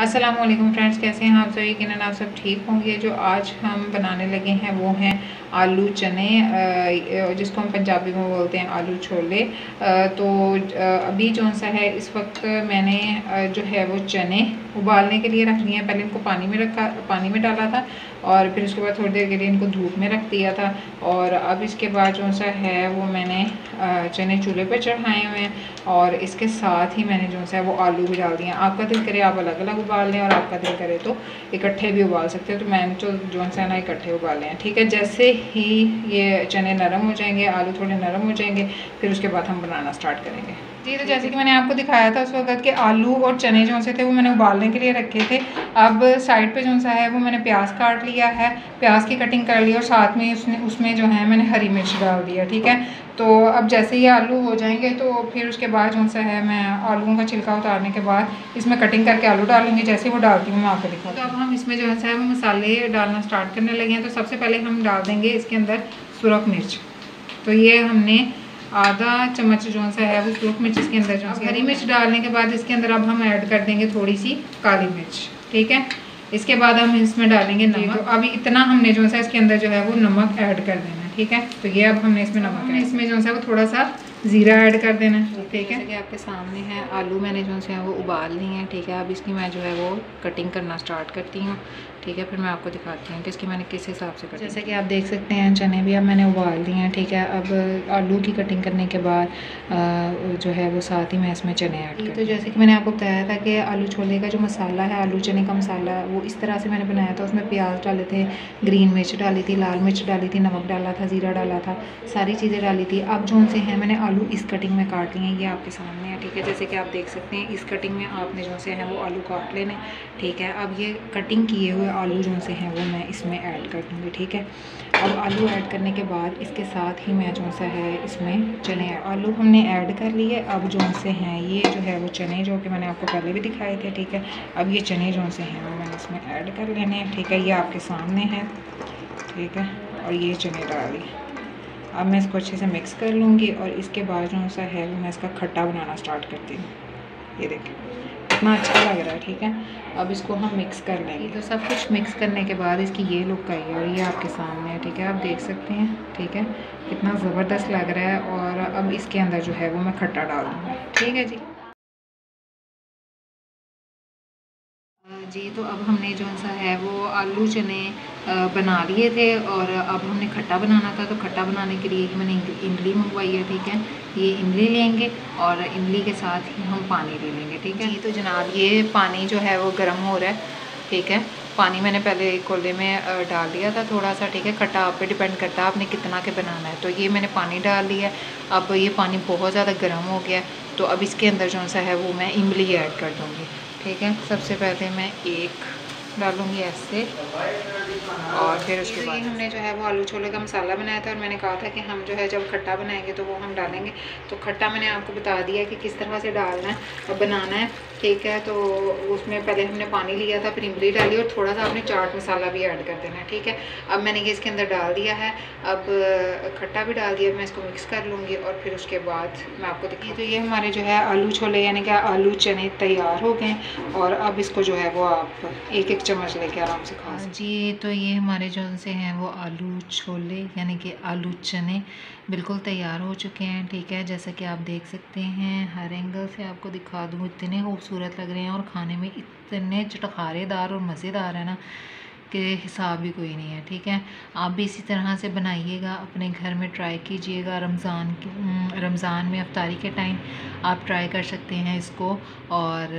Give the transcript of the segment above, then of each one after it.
अस्सलाम वालेकुम फ्रेंड्स कैसे हैं आप सभी? किन आप सब ठीक होंगे? जो आज हम बनाने लगे हैं वो हैं आलू चने जिसको हम पंजाबी में बोलते हैं आलू छोले। तो अभी जो सा है, इस वक्त मैंने जो है वो चने उबालने के लिए रख लिए हैं। पहले इनको पानी में रखा, पानी में डाला था और फिर उसके बाद थोड़ी देर के लिए इनको धूप में रख दिया था। और अब इसके बाद जो सा है वो मैंने चने चूल्हे पर चढ़ाए हुए हैं और इसके साथ ही मैंने जो सा है वो आलू भी डाल दिए आपका दिल करे आप अलग अलग उबाल लें और आपका दिल करे तो इकट्ठे भी उबाल सकते हैं। तो मैंने तो जो सा ना, इकट्ठे उबाले हैं। ठीक है, जैसे ही ये चने नरम हो जाएँगे, आलू थोड़े नरम हो जाएँगे, फिर उसके बाद हम बनाना स्टार्ट करेंगे। जी तो जैसे कि मैंने आपको दिखाया था उस वक्त के आलू और चने जो से थे वो मैंने उबालने के लिए रखे थे। अब साइड पे जो सा है वो मैंने प्याज काट लिया है। प्याज की कटिंग कर ली और साथ में उसने उसमें जो है मैंने हरी मिर्च डाल दिया ठीक है? तो अब जैसे ही आलू हो जाएँगे तो फिर उसके बाद जो सा है मैं आलूओं का छिलका उतारने के बाद इसमें कटिंग करके आलू डालूँगी जैसे वो डालती हूँ मैं आपको दिखा तो अब हम इसमें जो है वो मसाले डालना स्टार्ट करने लगे हैं। तो सबसे पहले हम डाल देंगे इसके अंदर सुरख मिर्च। तो ये हमने आधा चम्मच जो सा है वो सूख मिर्च इसके अंदर जो हरी मिर्च डालने के बाद इसके अंदर अब हम ऐड कर देंगे थोड़ी सी काली मिर्च ठीक है? इसके बाद हम इसमें डालेंगे नमक। तो अभी इतना हमने जो सा इसके अंदर जो है वो नमक ऐड कर देना ठीक है? तो ये अब हमने इसमें नमक इसमें जो सा वो थोड़ा सा ज़ीरा ऐड कर देना ठीक है? आपके सामने है आलू मैंने जो है वो उबाल ली हैं ठीक है? अब इसकी मैं जो है वो कटिंग करना स्टार्ट करती हूँ ठीक है? फिर मैं आपको दिखाती हूँ कि इसकी मैंने किस हिसाब से कटी जैसे कि आप देख सकते हैं चने भी अब मैंने उबाल दिए हैं ठीक है? अब आलू की कटिंग करने के बाद जो है वो साथ ही मैं इसमें चने ऐड तो जैसे कि मैंने आपको बताया था कि आलू छोले का जो मसाला है आलू चने का मसाला वो इस तरह से मैंने बनाया था। उसमें प्याज डाले थे ग्रीन मिर्च डाली थी लाल मिर्च डाली थी नमक डाला था ज़ीरा डाला था सारी चीज़ें डाली थी। अब जो उनसे हैं मैंने आलू इस कटिंग में काट लिए ये आपके सामने है, ठीक है? जैसे कि आप देख सकते हैं, इस कटिंग में आपने जो से हैं वो आलू काट लेने, ठीक है? अब ये कटिंग किए हुए आलू जो से हैं वो मैं इसमें ऐड कर दूँगी, ठीक है? अब आलू ऐड करने के बाद इसके साथ ही मैं जो सा है इसमें चने आलू हमने ऐड कर लिए, अब जो से हैं ये जो है वो चने जो कि मैंने आपको पहले भी दिखाए थे, ठीक है? अब ये चने जो से हैं वो मैंने इसमें ऐड कर लेने हैं, ठीक है? ये आपके सामने है, ठीक है? और ये चने डाल अब मैं इसको अच्छे से मिक्स कर लूँगी और इसके बाद जो सा है, वो मैं इसका खट्टा बनाना स्टार्ट करती हूँ। ये देखिए, इतना अच्छा लग रहा है, ठीक है? अब इसको हम मिक्स कर लेंगे। तो सब कुछ मिक्स करने के बाद इसकी ये लुक आई है और ये आपके सामने है, ठीक है? आप देख सकते हैं, ठीक है? कितना ज़बरदस्त लग रहा है और अब इसके अंदर जो है, वो मैं खट्टा डाल दूँगी ठीक है जी? जी तो अब हमने जो सा है वो आलू चने बना लिए थे और अब हमने खट्टा बनाना था तो खट्टा बनाने के लिए मैंने इमली मंगवाई है, ठीक है? ये इमली लेंगे और इमली के साथ ही हम पानी ले लेंगे, ठीक है? तो जनाब, ये पानी जो है वो गर्म हो रहा है, ठीक है? पानी मैंने पहले कोले में डाल दिया था थोड़ा सा, ठीक है? खट्टा आप पे डिपेंड करता है आपने कितना के बनाना है तो ये मैंने पानी डाल लिया अब ये पानी बहुत ज़्यादा गर्म हो गया तो अब इसके अंदर जो सा है वो मैं इमली ऐड कर दूँगी। ठीक है सबसे पहले मैं एक डालूँगी ऐसे और फिर उसके बाद हमने जो है वो आलू छोले का मसाला बनाया था और मैंने कहा था कि हम जो है जब खट्टा बनाएँगे तो वो हम डालेंगे। तो खट्टा मैंने आपको बता दिया कि किस तरह से डालना है और बनाना है। ठीक है तो उसमें पहले हमने पानी लिया था फिर इमली डाली और थोड़ा सा आपने चाट मसाला भी ऐड कर देना है ठीक है? अब मैंने ये इसके अंदर डाल दिया है अब खट्टा भी डाल दिया मैं इसको मिक्स कर लूँगी और फिर उसके बाद मैं आपको देखिए तो ये हमारे जो है आलू छोले यानी कि आलू चने तैयार हो गए और अब इसको जो है वो आप एक एक चम्मच लेके आराम से खा जी तो ये हमारे जो से हैं वो आलू छोले यानी कि आलू चने बिल्कुल तैयार हो चुके हैं ठीक है? जैसा कि आप देख सकते हैं हर एंगल से आपको दिखा दूँ इतने खूबसूरत लग रहे हैं और खाने में इतने चटखारेदार और मज़ेदार है ना के हिसाब भी कोई नहीं है, ठीक है? आप भी इसी तरह से बनाइएगा, अपने घर में ट्राई कीजिएगा रमज़ान रमज़ान में अफ्तारी के टाइम आप ट्राई कर सकते हैं इसको और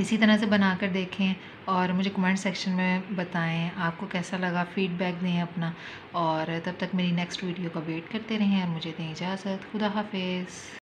इसी तरह से बना कर देखें और मुझे कमेंट सेक्शन में बताएँ, आपको कैसा लगा फ़ीडबैक दें अपना और तब तक मेरी नेक्स्ट वीडियो का वेट करते रहें और मुझे दें इजाज़त, खुदा हाफिज़।